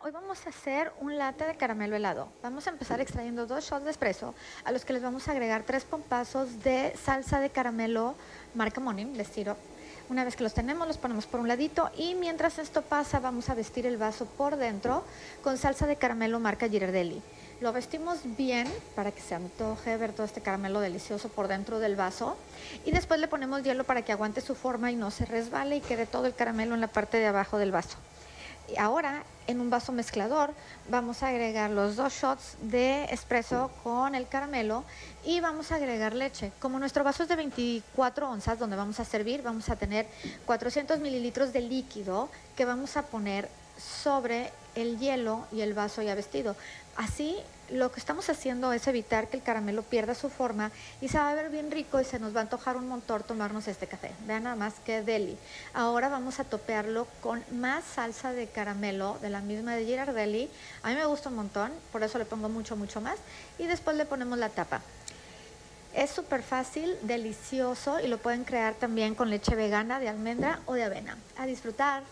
Hoy vamos a hacer un latte de caramelo helado. Vamos a empezar extrayendo dos shots de espresso a los que les vamos a agregar tres pompazos de salsa de caramelo marca Monin, les tiro. Una vez que los tenemos, los ponemos por un ladito y mientras esto pasa, vamos a vestir el vaso por dentro con salsa de caramelo marca Girardelli. Lo vestimos bien para que se antoje ver todo este caramelo delicioso por dentro del vaso y después le ponemos hielo para que aguante su forma y no se resbale y quede todo el caramelo en la parte de abajo del vaso. Ahora en un vaso mezclador vamos a agregar los dos shots de espresso con el caramelo y vamos a agregar leche. Como nuestro vaso es de 24 onzas donde vamos a servir, vamos a tener 400 mililitros de líquido que vamos a poner sobre el hielo y el vaso ya vestido. Así lo que estamos haciendo es evitar que el caramelo pierda su forma y se va a ver bien rico y se nos va a antojar un montón tomarnos este café. Vean nada más que deli. Ahora vamos a topearlo con más salsa de caramelo de la misma de Girardelli. A mí me gusta un montón, por eso le pongo mucho, mucho más. Y después le ponemos la tapa. Es súper fácil, delicioso y lo pueden crear también con leche vegana de almendra o de avena. A disfrutar.